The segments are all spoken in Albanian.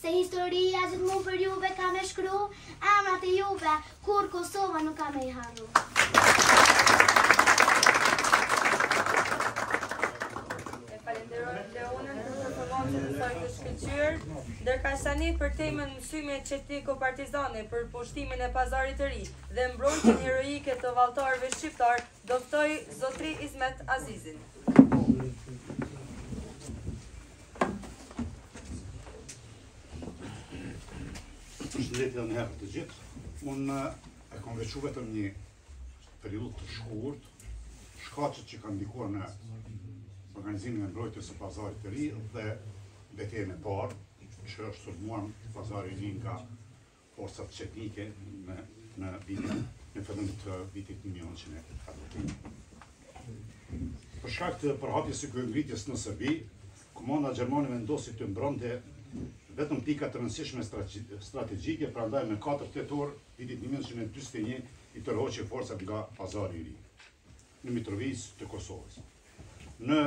Se historia gjithmonë për juve ka me shkru, emrat e juve, kur Kosova nuk ka me i harru. E falënderoj Leonën për të përmonë që të sojë të shkëlqyer, derisa tani për temën mësymja çetniko-partizane për pushtimin e Pazarit të Ri dhe mbrojtjen heroike të vullnetarëve shqiptarë, do ftoj zotri Ismet Azizin. Përshëndetje dhe një herë të gjithë. Unë e kam veçu vetëm një periudhë të shkurt, shkaqet që kanë ndikuar në organizimin e mbrojtjes së Pazarit të Ri dhe betejën e parë, që është sulmuar Pazari i Ri nga forcat çetnike në në vitin në fillim të vitit 1914. Për shkak të përhapjes së kryengritjes në Serbi, komanda gjermane vendosi të mbronte vetëm pika të rëndësishme strategjike, prandaj në 4 tetor vitit 1941 i tërhoqi forcat nga Pazari i Ri. në Mitrovicë të Kosovës. Në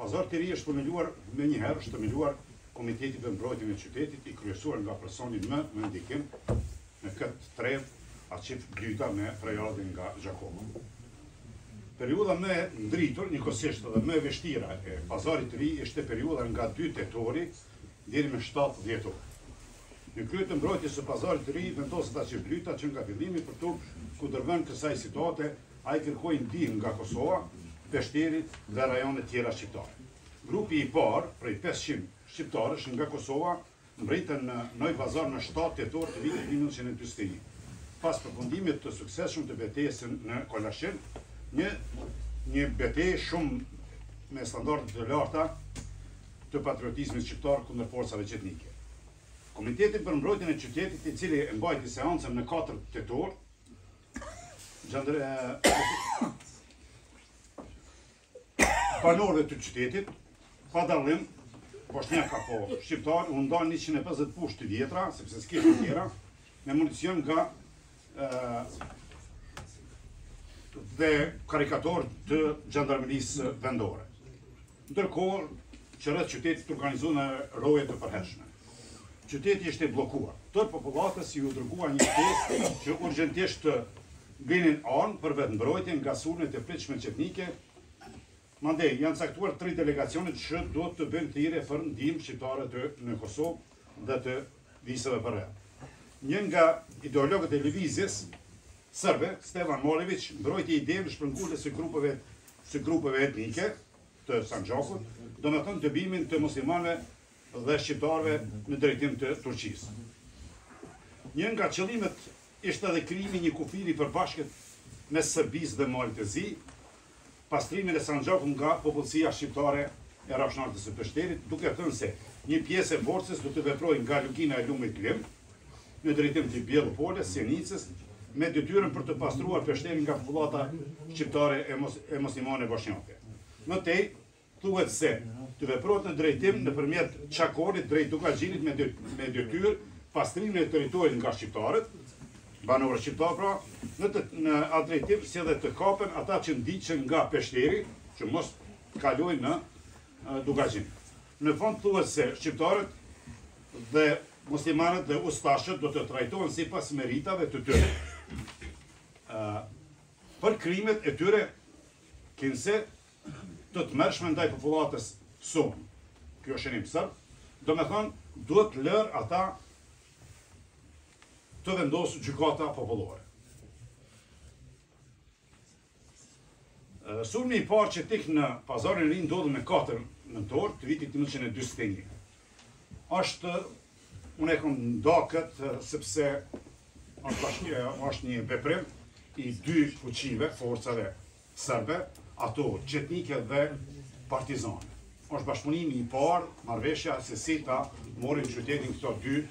Pazar të Ri është themeluar menjëherë është themeluar Komiteti për Mbrojtjen e Qytetit i kryesuar nga personi më me ndikim në këtë trevë Aqif Blyta me prejardhje nga Gjakova. Periudha më e ndritur njëkohësisht dhe më e vështira e Pazarit të Ri ishte periudha nga 2 tetori deri me 7 dhjetor. Në krye të mbrojtjes së Pazarit të Ri vendoset Aqif Blyta që nga fillimi për t'u kundërvënë kësaj situate, ai kërkoi ndihmë nga Kosova, Peshteri dhe rajonet tjera shqiptare. Grupi i parë prej pesëqind shqiptarësh nga Kosova mbërritën në Novi Pazar në shtatë tetor të vitit një mijë e nëntëqind e dyzet e një. Pas përfundimit të suksesshëm të betejës në Kolashin, një një betejë shumë me standarde të larta, të patriotizmit shqiptar kundër forcave çetnike. Komiteti për Mbrojtjen e Qytetit, i cili e mbajti seancën në katër tetor, banorëve të qytetit, pa dallim, boshnjak apo shqiptar, u ndanë njëqind e pesëdhjetë pushkë të vjetra, sepse s'kishte tjera, me municion nga dhe karikator të xhandarmërisë vendore. Ndërkohë që rreth qytetit u organizuan roje të përhershme. Qyteti ishte i bllokuar. Tërë popullatës iu dërgua një qytet që urgentisht të blinin armë për vetëmbrojtje nga sulmet e pritshme çetnike. Mandej, janë caktuar tri delegacione që do të bëjnë thirrje për ndihmë shqiptarëve në Kosovë dhe të Viseve përreth. Një nga ideologët e lëvizjes serbe, Stevan Moleviq, mbrojti idenë e shpërnguljes së grupeve etnike të Sanxhakut, domethënë dëbimit të muslimanëve dhe shqiptarëve në drejtim të Turqisë. Një nga qëllimet ishte edhe krijimi një kufiri të përbashkët mes Serbisë dhe Malit të Zi, pastrimin e Sanxhakut nga popullsia shqiptare e Rrafshnaltës së Peshterit, duke thënë se një pjesë e forcës do të veprojë nga lugina e lumit Lim, në drejtim të Bjellopoles, Sjenicës, me detyrën për të pastruar Peshterin nga popullata shqiptare e muslimane boshnjake. Më tej, Thuhet se, të veprohet në drejtim nëpërmjet Çakorit drejt Dukagjinit me detyrë pastrimin e territorit nga shqiptarët, banorët shqiptarë pra, në atë drejtim si dhe të kapen ata që ndiqen nga Peshteri që mos kalojnë në Dukagjin. Në fund thuhet se shqiptarët dhe muslimanët dhe ustashët do të trajtohen sipas meritave të tyre për krimet e tyre kinse të tmerrshme ndaj popullatës sonë kjo është në serb, domethënë duhet lërë ata të vendosë gjykata popullore. Sulmi i parë çetnik në Pazarin e Ri ndodhi me 4 nëntor të vitit 1941. Ashtë, unë e kom nda këtë, sepse është një veprim i dy fuqive, forcave serbe, ato çetnike dhe partizane. Është bashkëpunimi i parë, marrëveshja se si ta morrin qytetin këto dy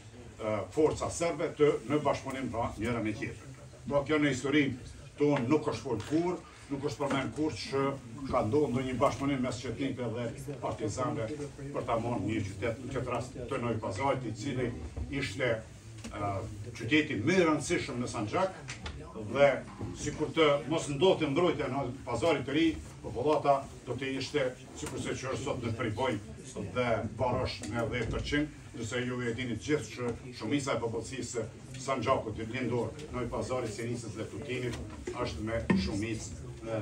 forca serbe të në bashkëpunim pra njëra me tjetrën. Pra kjo në historinë tonë nuk është folë kurrë, nuk është përmend kurrë që ka ndodhë ndonjë një bashkëpunim mes çetnikëve dhe partizanëve për ta marrë një qytet në këtë rast të Novi Pazarit i cili ishte qyteti më i rëndësishëm në Sanxhak dhe sikur të mos ndodhte mbrojtja e Pazarit të Ri, popullata do të ishte sikurse që është sot në Priboj dhe Varosh me 10%, nëse ju e dini gjithë që shumica e popullsisë Sanxhakut lindor Novi Pazarit, Sjenicës dhe Tutinit, është me shumicë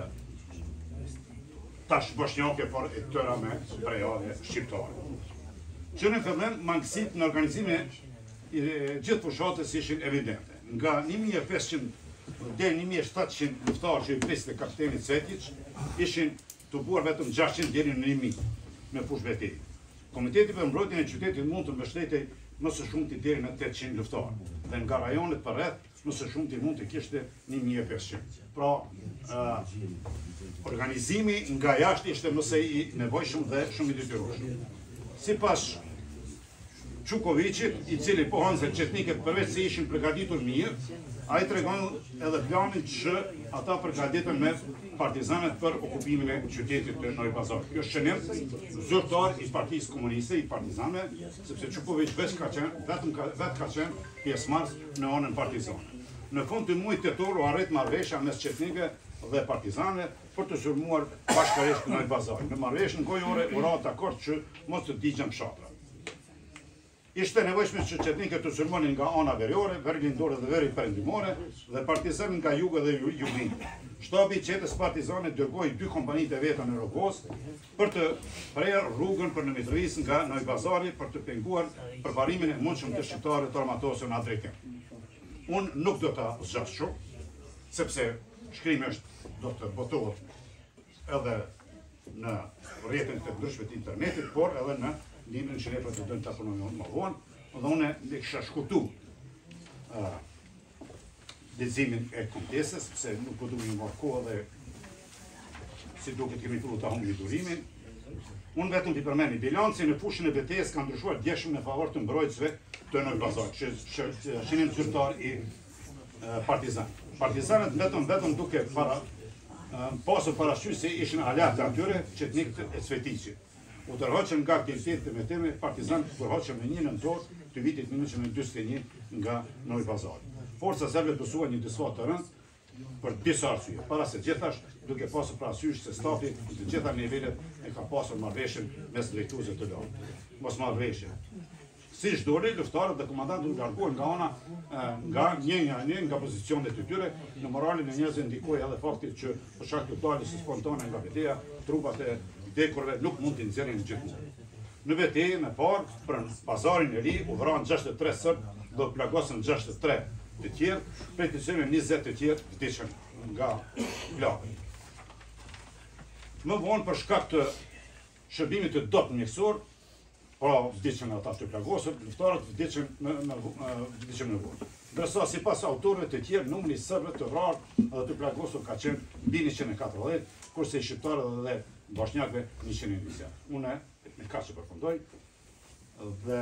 tash boshnjake, por e tëra me prejardhje shqiptare. Që në fillim, mangësitë në organizimin e gjithë fushatës ishin evidente. Nga 1500 deri 1700 luftarë që i priste kapiteni Cetiq, ishin tubuar vetëm 600 deri në 1000 në fushëbetejë. Komiteti për mbrojtjen e qytetit mund të mbështetej më së shumti deri në 800 luftarë dhe nga rajonet përreth më së shumti mund të kishte një mijë e pesëqind. Pra, organizimi nga jashtë ishte mëse i nevojshëm dhe shumë i detyrueshëm. Sipas Çukoviqit, i cili pohon se çetnikët përveç se ishin përgaditur mirë, ai tregon edhe planin që ata përgaditën me partizanët për okupimin e qytetit të Novi Pazarit. Kjo është shënim zyrtar i partisë komuniste, i partizanëve, sepse Çukoviq veç ka qenë, vetëm ka, vetë ka qenë pjesëmarrës në anën partizane. Në fund të muajit tetor u arrit marrëveshja mes çetnikëve dhe partizanëve për të sulmuar bashkërisht Novi Pazarin. Në marrëveshjen gojore u ra dakord që mos të digjen fshatra. Ishte nevojshme që çetnikët të sulmonin nga ana veriore, verilindore dhe veriperëndimore dhe partizanët nga jugu dhe juglindja. Shtabi i çetës partizane dërgoi dy kompanitë e veta në Rogozë, për të prerë rrugën për në Mitrovicë nga Novi Pazari për të penguar përparimin e mundshëm të shqiptarëve të armatosur në atë drejtim. Unë nuk do ta zgjas shumë sepse shkrimi është do të botohet edhe në rrjete të ndryshme të internetit, por edhe në librin që ne po dojmë ta botojmë më vonë, dhe unë e kisha shkurtu leximin e kumtesës, se nuk po du me ju marrë kohë dhe si duket kemi fillu ta humbim durimin. Unë vetëm t'i përmendi, bilanci në fushën e betejës ka ndryshuar ndjeshëm në favor të mbrojtësve të Novi Pazarit, shënim zyrtar i partizanëve. Partizanët vetëm vetëm duke para, pasur parasysh se ishin aleatë të tyre çetnikët e Cvetiqit. U tërhoqën nga aktivitetet e mëtejme, partizanët u tërhoqën në një nëntor të vitit një mijë e nëntëqind e dyzet e një nga Novi Pazari. Forcat serbe pësuan një disfatë të rëndë për disa arsye. Para se gjithash, duke pasur parasysh se stafi në të gjitha nivelet e ka pasur marrëveshjen mes drejtuesve të lartë. Mosmarrëveshje. Siç doli, luftarët dhe komandantët u larguan nga ana nga një nga një nga pozicionet e tyre, në moralin e njerëzve ndikoi edhe fakti që për shkak të daljes spontane nga beteja, trupat e vdekurve nuk mund t'i nxjerrin gjithmonë. Në betejën e parë, për Pazarin e Ri u vranë 63 serbë dhe u plagosën 63 të tjerë, prej të cilëve 20 të tjerë vdiqën nga plagët. Më vonë për shkak të shërbimit të dobët mjekësor, Pra, vdiqën ata të plagosur, luftarët vdiqën në, në, vdiqën më vonë. Ndërsa, sipas autorëve të tjerë, numri i serbëve të vrarë dhe të plagosur ka qenë mbi 114, kurse i shqiptarëve dhe boshnjakëve 120. Unë me kaq përfundoj, dhe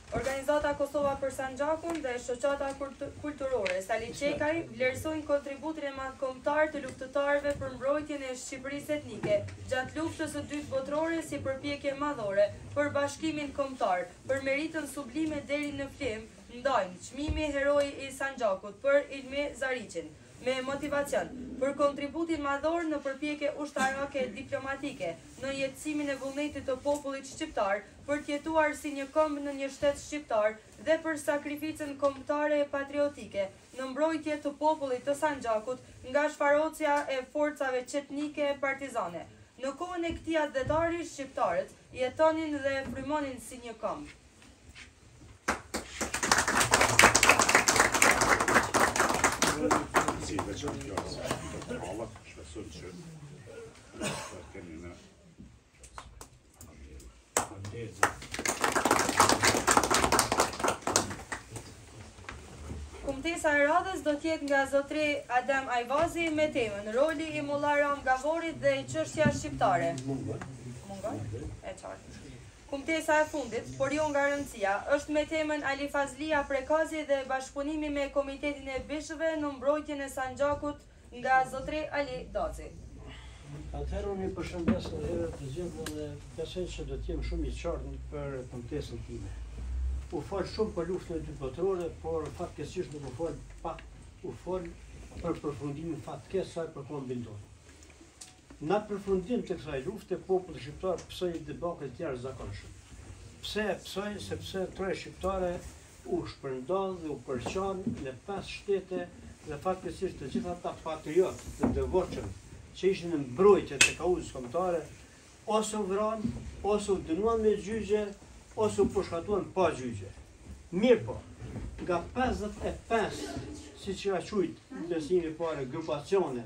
Organizata Kosova për Sanxhakun dhe Shoqata Kulturore Sali Çekaj vlerësojnë kontributin e madh kombëtar të luftëtarëve për mbrojtjen e Shqipërisë etnike gjatë Luftës së Dytë Botërore si përpjekje madhore për bashkimin kombëtar. Për meritën sublime deri në flijim ndajmë Çmimi Heroi i Sanxhakut për Ilmi Zariçin. me motivacion, për kontributin madhor në përpjekje ushtarake e diplomatike, në jetësimin e vullnetit të popullit shqiptar për të jetuar si një komb në një shtet shqiptar dhe për sakrificën kombëtare e patriotike në mbrojtje të popullit të Sanxhakut nga shfarocja e forcave çetnike e partizane. Në kohën e këtij atdhetari shqiptarët jetonin dhe frymonin si një komb. Kumtesa e radhës do të jetë nga zotri Adem Ajvazi me temën Roli i Mulla Ram Gavorit dhe çështja shqiptare. Mungon? E qartë. Kumtesa e fundit, por jo nga rëndësia, është me temën Ali Fazlija Prekazi dhe bashkëpunimi me Komitetin e Bishëve në mbrojtjen e Sanxhakut nga zotri Ali Daci. Atëherë unë ju përshëndes edhe një herë të gjithëve dhe besoj që do të jem shumë i qartë për kumtesën time. U fol shumë për Luftën e Dytë Botërore, por fatkeqësisht nuk u fol pak u fol për përfundimin fatkeq të saj për kombin tonë. Në përfundim të kësaj lufte, populli shqiptar pësoi një debakël të jashtëzakonshëm. Pse e pësoi? Sepse trojet shqiptare u shpërndan dhe u përçan në pesë shtete dhe fatkeqësisht të gjithë ata patriotë të devotshëm që ishin në mbrojtje të kauzës kombëtare ose u vranë, ose u dënuan me gjyqe, ose u pushkatuan pa gjyqe. Mirëpo, nga pesëdhjetë e pesë, siç ia quajt Besim i parë grupacione,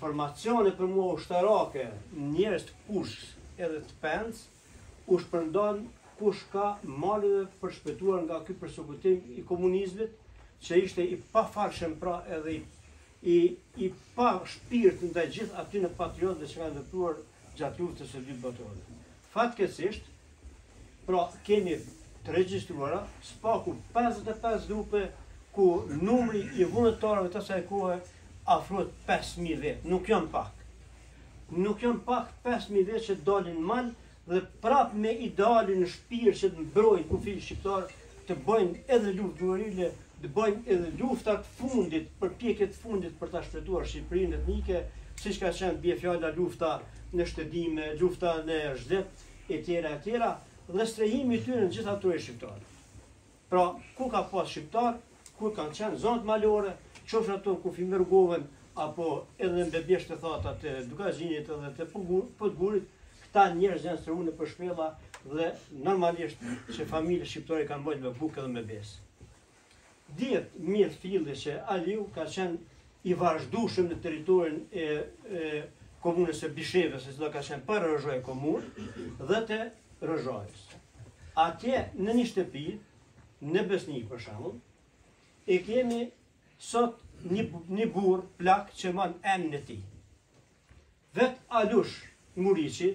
formacione për mua ushtarake, njerëz të pushkës edhe të penës, u shpërndan kush ka maleve për të shpëtuar nga ky persekutim i komunizmit, që ishte i pafalshëm pra edhe i i, i pa shpirt ndaj gjithë atyre patriotëve që kanë vepruar gjatë luftës së dytë botërore. Fatkeqësisht, pra kemi të regjistruara së paku 55 grupe ku numri i vullnetarëve të asaj kohe afrohet 5000 vetë, nuk janë pak. Nuk janë pak 5000 vetë që dalin mal dhe prap me idealin në shpirt që të mbrojnë kufirin shqiptar të bëjnë edhe luftë guerile, të bëjnë edhe luftat e fundit, përpjekjet e fundit për ta shpëtuar Shqipërinë etnike, siç ka qenë bie fjala lufta në Shtedime, lufta në Zhdep etj etj dhe strehimi i tyre në gjithë ato te shqiptarët. Pra, ku ka pas shqiptarë, ku kanë qenë zonat malore, qofshin ato kufi me Rugovën apo edhe në bjeshkët e thata të Dukagjinit edhe të Podgurit, Këta njerëz janë strehu nëpër shpella dhe normalisht që familjet shqiptare i kanë mbajt me bukë dhe me besë. Dihet mirëfilli që Aliu ka qenë i vazhdushëm në territorin e, e komunës së Bishevës, e cila ka qenë para Rozhajës komunë dhe të Rozhajës. Atje në një shtëpi, në Besnik për shembull, e kemi sot një, një burrë plak që man emnin e tij. Vetë Alush Muriqi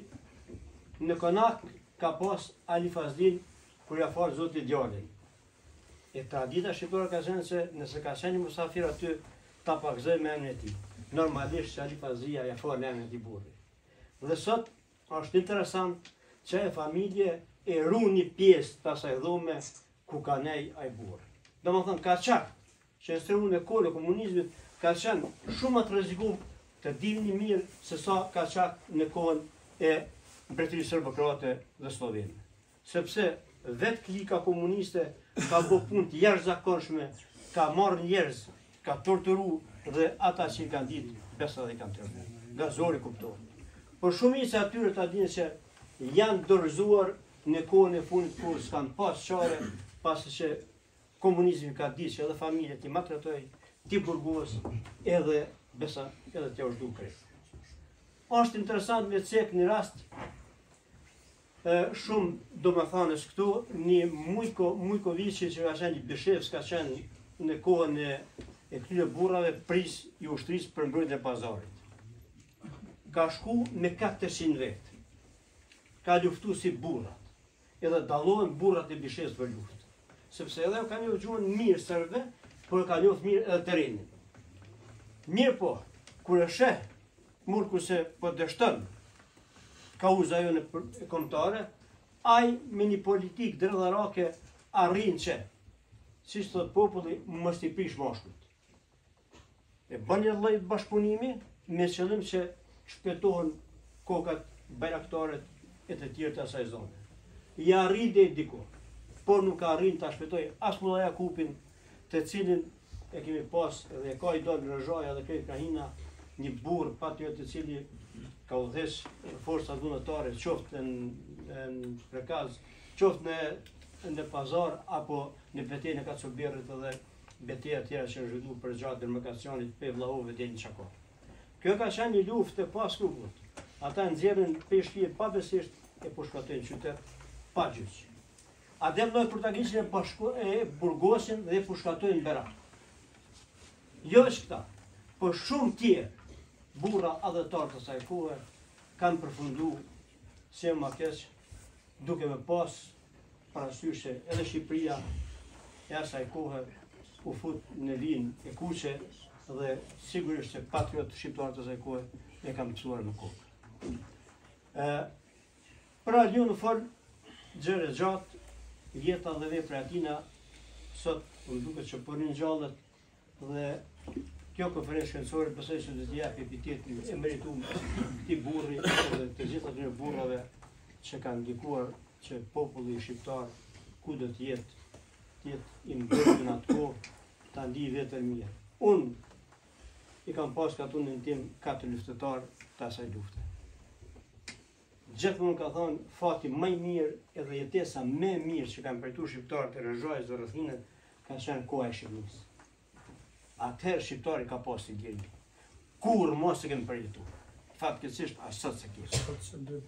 në konak ka pas Ali Fazlinë kur ia fal zoti djalin. E tradita shqiptare ka qenë se nëse ka qenë një musafir aty ta pagëzojë me emrin e tij. Normalisht që Ali Fazlia ia fal emrin e tij burri. Dhe sot është interesant që ajo familje e run një pjesë të asaj dhome ku ka nejt ai burrë. Domethënë, ka qartë që u strehu në kohën e komunizmit ka qenë shumë më të rrezikuar, ta dini mirë se sa ka qenë në kohën e Mbretërisë Serbo-Kroate dhe Sllovene. Sepse vetë klika komuniste ka bërë punë të jashtëzakonshme, ka marrë njerëz, ka torturuar dhe ata që i kanë ditë besa dhe i kanë treguar. Nga zori kuptohet. Por shumica e atyre ta dini se janë dorëzuar në kohën e fundit kur s'kanë pas çare, pasi që komunizmi ka ditë që edhe familjet t'i maltretojë, t'i burgosë, edhe besa, edhe t'i zhdukë. Asht interesant me cek një rast, shumë domethanës këtu, një Mujko, Mujkoviqi që ka qenë i Bishevës, ka qenë në kohën e, e këtyre burrave prijës i ushtrisë për mbrojtjen e Pazarit. Ka shku me 400 vetë, ka luftu si burrat, Edhe dallohen burrat e Bishevës për luftë. Sepse edhe e ka njoh gjuhën mirë serbe, por e ka njohë mirë edhe terrenin. Mirëpo, kur e sheh Mujku se po dështon kauza jonë kombëtare, ai me një politikë dredharake arrin që, siç thotë populli, me mos t'i prish meshkujt. E bën një lloj bashkëpunimi me qëllim që shpetohen kokat bajraktarët e të tjerë të asaj zone. Ia arrin deri diku, por nuk arrin ta shpetojë as Mulla Jakupin, të cilin e kemi pas dhe e ka idol Rozhaja dhe krejt krahina, një burrë patriot i cili ka udhëheq forcat vullnetare, qoftë në, në Prekaz, qoftë në, në Pazar, apo në betejën e Kacuberit dhe Beteja tjera që janë zhvillu përgjatë demarkacionit prej Vllahovit deri në Çako. Kjo ka qenë një luftë e paskrupullt. Ata e nxjerrin prej shtëpie pabesisht e pushkatojnë n'qytet pa gjyq. Edhe vllain e tij Agan e, bashkë, e burgosin dhe e pushkatojnë n'Beran. Jo veç këta, por po shumë tjerë, burra atdhetarë të asaj kohe, kanë përfundu Si është më keq, duke e pas parasyshe edhe Shqipëria e asaj kohë u fut në linjën e kuqe dhe sigurisht se patriotët shqiptarë t'asaj kohe e kanë pësuar në kokë. Pra janë fol gjerë e gjatë, jeta dhe vepra e atina, sot më duke që po ringjallet Dhe kjo konferencë shkencore besoj se do të japë epitetin e merituar këtij burri dhe të gjithë atyre burrave që kanë ndikuar që populli shqiptar kudo të jetë të jetë i mbrojtur në atë kohë ta ndijë veten mirë. Unë i kam pas katunin tim katër luftëtarë të asaj lufte. Gjithmonë kanë thonë fati ma i mirë edhe jetesa ma e mirë që kanë përjetu shqiptarët e Rozhajës dhe rrethinës Ka qenë koha e Shqipnisë. Atëherë shqiptari ka pas liri. Kurrë më s'e kemi përjetu. Fatkeqësisht, as sot s'e kemi.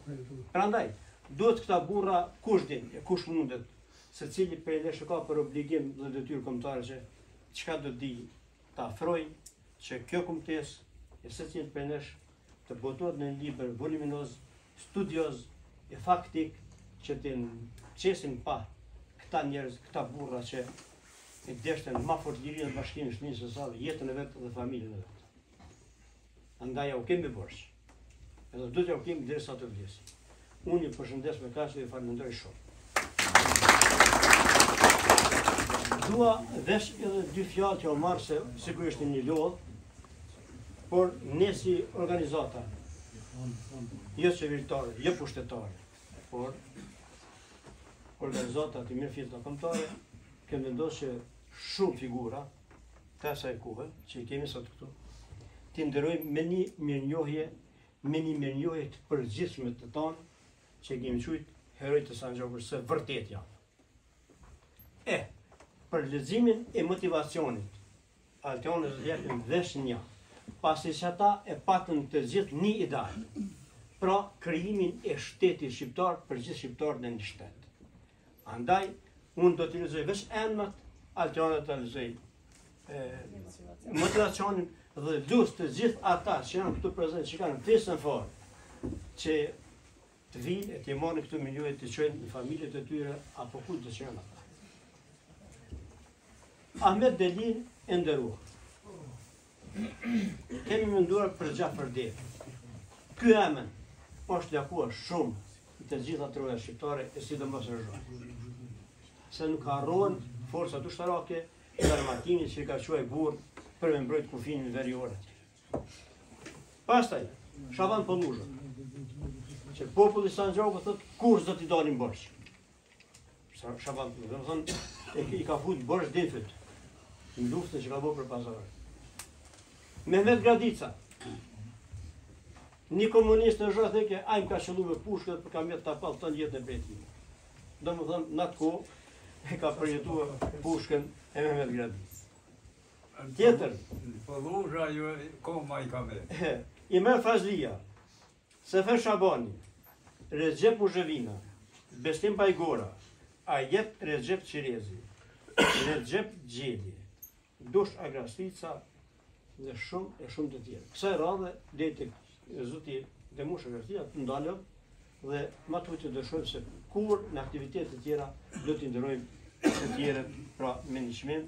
Prandaj, duhet këta burra kush din e kush mundet, secili prej nesh e ka për obligim dhe detyrë kombëtare që çkado që di të afrojë që kjo kumtesë e secilit prej nesh të botohet në një libër voluminoz studioz e faktik që të qesim n'pah këta njerëz, këta burra që e deshten ma fort lirinë dhe bashkimin me Shqipninë sesa edhe jetën e vet dhe familjen e vet. Andaj jau kemi borxh, edhe do t'jau kemi derisa të vdesim. Unë ju përshëndes me kaq dhe ju falënderoj shumë. Dua veç edhe dy fjalë që po marr se sigurisht jeni lodhë, Por ne si organizata, joqeveritare, jopushtetare, por organizata të mirëfillta kombtare, kemi vendosë që shumë figura, të asaj kohe, që i kemi sot këtu, t'i nderojmë me një mirënjohje, me një mirënjohje të përgjithshme të tanë, që i kemi qujtë heronjtë të Sanxhakut, se vërtet janë. E, për leximin e motivacionit, Atëherë ta jepim veç një, pasi që ata e patën të gjithë një ideal, pra krijimin e shtetit shqiptar për gjithë shqiptarët në një shtet. Andaj, unë do të lexoj veç emnat, Altoni të lexojë motivacionin dhe lus të gjithë ata që janë këtu prezent, që kanë fisin, farë, që Të vijnë e të marrin këto mirënjohje t'i çojnë në familjet e tyre apo ku do t'i çojnë ata. Ahmet Delinë e nderuam. Kemi menduar për Xhafer Devën. Ky emën është lakua shumë i të gjitha trojet shqiptare e si dhe më së rëzhojnë. Se nuk arrohen forcat ushtarake e armatimi që i ka çu ai burrë për me mbrojt kufinë veriore. Pastaj, Shaban Polluzha, që populli sa në gjokë, thotë, kur zë t'i dalim borxhit? Shaban Polluzha, domethënë, i ka fut borxh, në luftën që ka bërë për Pazarin. Mehmet Gradica, një komunist në zhërë, thojke, ai më ka qëllu me pushkë, dhe për kam jetë t'a palë, thënë jetë në brejti. Domethënë, në atë kohë, e ka përjetuar pushkën e Mehmet Gradicës. Tjetër. Polluzha jo, ma i kam e. Imer Fazlija, Sefer Shabani, Rexhep Uzhevina, Bestim Pajgora, Ajet Rexhep Qirezi, Rexhep Gjeli, Dush Agë Gradica dhe shumë e shumë të tjerë. Kësaj radhe, dhe të zëti dhe mushë e kërtia, të ndalëm dhe ma tutje dëshirojmë se kur në aktivitete të tjera do t'i nderojmë të tjere pra me një çmim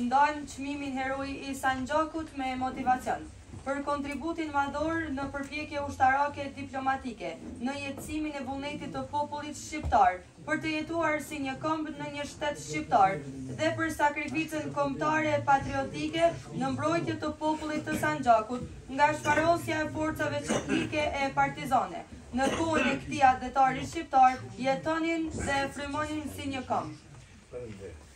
Ndajmë Çmimin Heroi i Sanxhakut me motivacion, për kontributin madhor në përpjekje ushtarake diplomatike, në jetësimin e vullnetit të popullit shqiptar për të jetuar si një komb në një shtet shqiptar dhe për sakrificën kombëtare e patriotike në mbrojtje të popullit të Sanxhakut nga shfarosja e forcave çetnike e partizane në kohën e këtij atdhetari shqiptar jetonin dhe frymonin si një komb.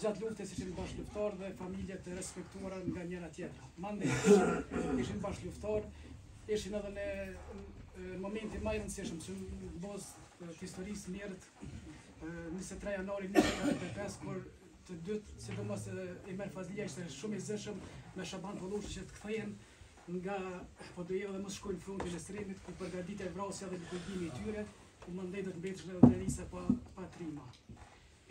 gjatë luftës ishin bashkëluftëtarë dhe familje të respektuara nga njëra tjetra. Mandej ishin, ishin bashkëluftëtarë, ishin edhe në momentin më i rëndësishëm që në bazë të historisë merret 23 janari 1945, kur të dytë, sidomos Imer Fazlija, ishte shumë i zëshëm me Shaban Polluzhën që të kthehen nga Podujeva, mos shkojnë në frontin e Sremit, ku përgatitej vrasja dhe likuidimi i tyre, ku mandej do të mbetesh edhe Drenica pa, pa trima.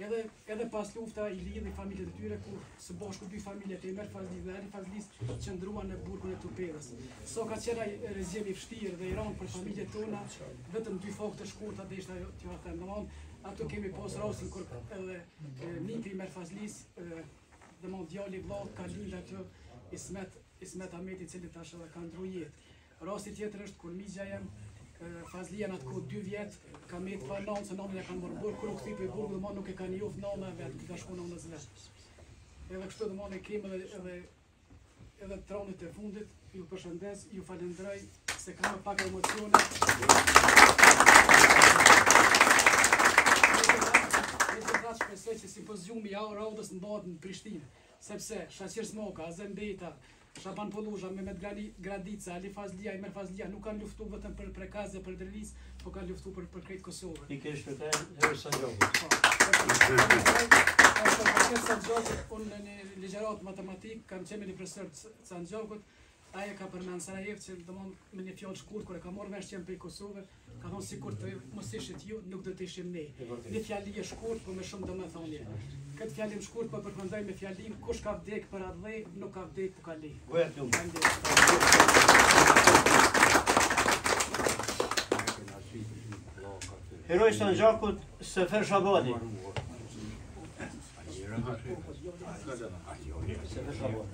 Edhe edhe pas lufte i lidhi familjet e tyre ku së bashku dy familje të Imer Fazlis dhe Ali Fazlis qëndruan në burgun e Tupelës. Sa ka qenë ai regjim i vështirë dhe i rëndë për familjet tona, vetëm dy fakte të shkurta desha t'jua them. Domthon, ato kemi pas rastin kur edhe nipi i Imer Fazlis, domthon djali i vllaut ka lindë aty Ismet Ismet Ahmeti i cili tash edhe ka ndruar jetë. Rasti tjetër është kur gjyshja jem Fazlija në atë kohë dy vjet, ka met pa nënë, se nënën e kanë marrë kur u kthy prej burgut, dhe ma nuk e ka njoftë nënën e vet, këtë ashtë nëmë në zë Edhe kështu domethënë kemi edhe, edhe, edhe tronit e fundit, ju përshëndes, ju falënderoj, se kam pak emocione. Në të të shpresoj që simpoziumi i radhës të mbahet në Prishtinë, sepse Shaqir Smaka, Azem Bejta, Shaban Polluzha, Mehmet Gali, Gradica, Ali Fazlija, Imer Fazlija nuk kanë luftu vetëm për Prekaz dhe për Drenicë, po kanë luftu për, për krejt Kosovën. I ke shpëtuar edhe Sanxhakun. Po. Është për këtë Sanxhakun, unë në një ligjëratë matematike kam qenë me një profesor të Sanxhakut, ai e ka përmend n'Sarajevë që domon me një fjalë shkurt kur e ka marrë vesh që jam prej Kosovës, Ka thonë sikur të mos ishit ju, nuk do të ishim ne. Një fjali e shkurt, po me shumë domethënie. Këtë fjalim shkurt po përfundoj me fjalinë kush ka vdek për atdhe, nuk ka vdek por ka le. Goja të lumë. Heroi i Sanxhakut, Sefer Shabani. Sefer Shabani.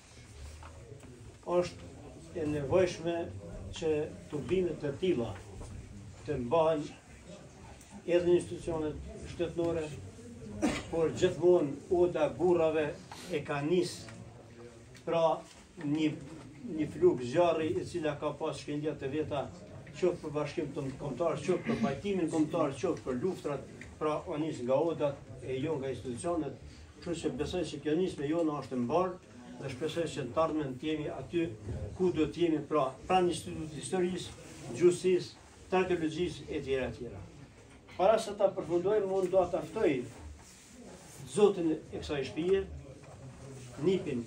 Është e nevojshme që tubimet e tilla të mbahen edhe në institucionet shtetnore, por gjithmonë oda e burrave e ka nis pra një një flakë zjarri e cila ka pas shkëndijat e veta qoftë për bashkim kombëtar, qoftë për pajtimin kombëtar, qoftë për luftrat, pra a nis nga odat e jo nga institucionet, Kështu që besoj se kjo nismë jona asht e mbarë dhe shpresoj që në të ardhmen të jemi aty ku duhet të jemi pra pranë Institutit t'Historisë, Gjuhësisë, Arkeologjisë e tjera e tjera. Para se ta përfundojmë, unë do ta ftoj zotin e kësaj shpije, nipin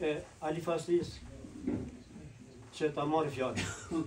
e Ali Fazlis, që ta marrë fjalën.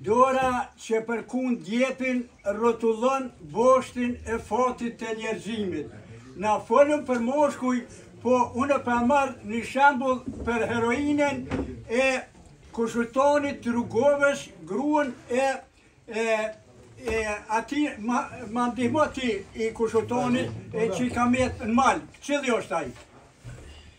Dora që përkund djepin rrotullon boshtin e fatit të njerëzimit. Na folëm për moshkuj, po unë po marr një shembull për heroinen e Koshutanit të Rugovës, gruan e e e ati ma, ma ndihmo ti i Koshutanit që i ka met në mal. Cili është ai?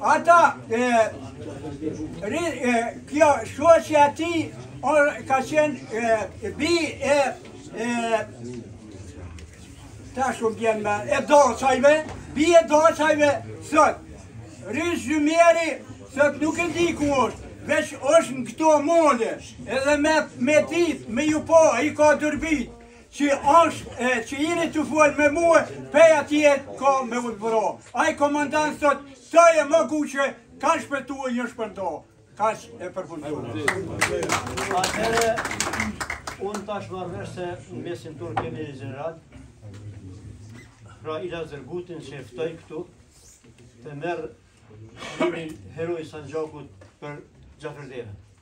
Ata, kjo shoqja e tij, ka qenë bi e tash shumë bjenë me, e Dacajve, bi e Dacajve, sot, rri n'Gjermani, sot nuk e di ku është, veç është në këto mole, edhe me, me dit, me ju po, i ka dërbit, Që është, që jini të fuel me muë, prej atje ka me u të bëro. Ai komandant sot, sa e më kuqe, ka shpëtu e një shpëndo. Kaq, e përfundu. Atëherë, unë tash marr vesh se në mesin tonë kemi një gjenerat, pra Ila Zërgutin që e ftoj këtu, të marrë një heroj Sanxhakut për Xhafer Devën.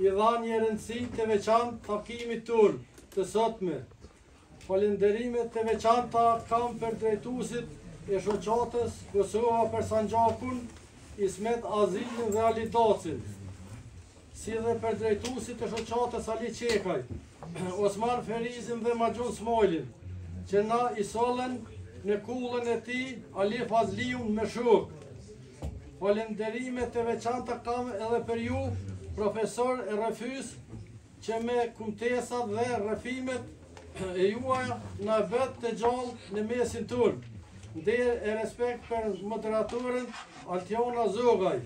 I dha një rëndësi të veçantë takimit tonë të sotme. Falënderime të veçanta kam për drejtuesit e Shoqatës Kosova për Sanxhakun, Ismet Azizin dhe Ali Dacin, si dhe për drejtuesit e Shoqatës Ali Cekaj, Osman Ferizin dhe Maxhun Smajlin, që na i sollën në kullën e tij Ali Fazliun me shokë. Falenderime të veçanta kam edhe për ju, profesorë e rrëfyes, që me kumtesat dhe rrëfimet e juaja na i sollët të gjallë në mesin tonë. Nder e respekt për moderatoren Altiona Zogaj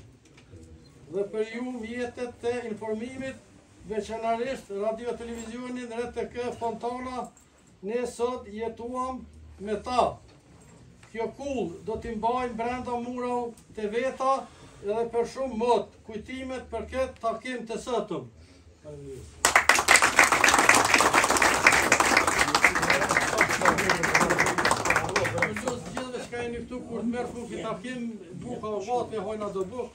dhe për ju mjetet e informimit veçanarisht radio-televizionin RTK Fontana Ne sot jetuam me ta. Kjo kullë do t'i mbajë brenda mureve të veta edhe për shumë mot, kujtimet për këtë takim të sotëm. Përgjithësisht gjithëve çka jeni këtu kur të merr fund ky takim, buka o gati, hajna do bukë.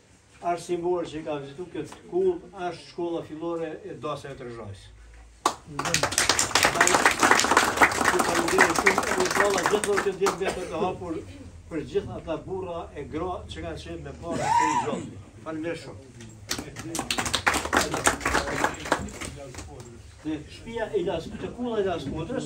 Është simbore që ka vizitu këtë kullë, është shkolla fillore e Dacajve të Rozhajës. Për gjithë ata burra e gra që kanë qenë me parë të i gjotë. Falemnderit shumë. Shpia e lasë, të kulla e lasë kotës,